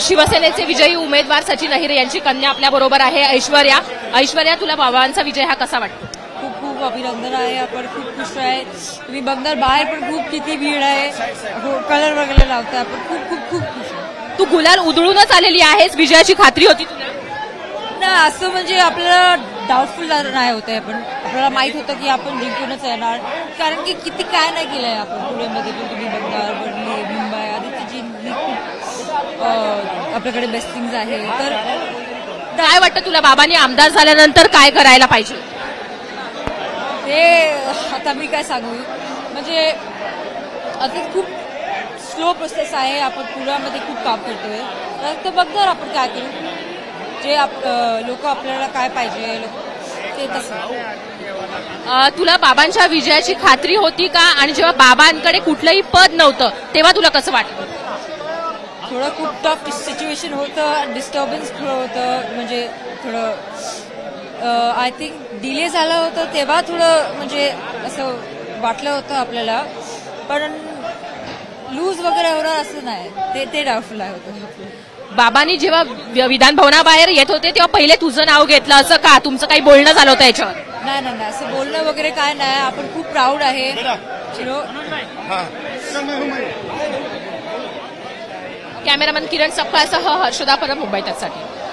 शिवसेनेचे विजयी उमेदवार सचिन अहिरे यांची कन्या आपल्या बरोबर आहे. ऐश्वर्या ऐश्वर्या तुला बाबांचा विजय हा कसा वाटतो? खूप खूप अभिनंदन आहे. आपण खूप खुश आहे. तुम्ही बघणार बाहेर पण खूप किती भीड आहे. हो कलर वगैरे लावताय आपण. खूप खूप खूप खुश आहे. तू गुलाल उधळूनच आलेली आहेस. विजयाची खात्री होती तुला? ना असं म्हणजे आपल्याला डाऊटफुल नाही होत आहे पण आपल्याला माहीत होतं की आपण जिंकूनच येणार. कारण की किती काय नाही केलंय आपण पुण्यामध्ये पण तुम्ही बघणार. आपल्याकडे बेस्ट थिंग्स आहे. तर काय वाटतं तुला? बाबांनी आमदार झाल्यानंतर काय करायला पाहिजे? ते आता मी काय सांगू? म्हणजे आता खूप स्लो प्रोसेस आहे. आपण पुण्यामध्ये खूप काम करतोय. तर ते बघणार आपण काय करू. जे लोक आपल्याला काय पाहिजे ते तसं. तुला बाबांच्या विजयाची खात्री होती का? आणि जेव्हा बाबांकडे कुठलंही पद नव्हतं तेव्हा तुला कसं वाटलं? थोडं खूप टफ सिच्युएशन होतं डिस्टर्बन्स थोडं होतं म्हणजे थोडं आय थिंक डिले झालं होतं तेव्हा थोडं म्हणजे असं वाटलं होतं आपल्याला. पण लूज वगैरे होणार असं नाही. ते ते डाऊटफुल आहे होतं. बाबांनी जेव्हा विधान भवनाबाहेर येत होते तेव्हा पहिले तुझं नाव घेतलं असं का? तुमचं काही बोलणं झालं होतं याच्यावर? नाही नाही नाही. असं बोलणं वगैरे काय नाही. आपण खूप प्राऊड आहे. कॅमेरामन किरण सप्पासह हर्षदा परब मुंबई तकसाठी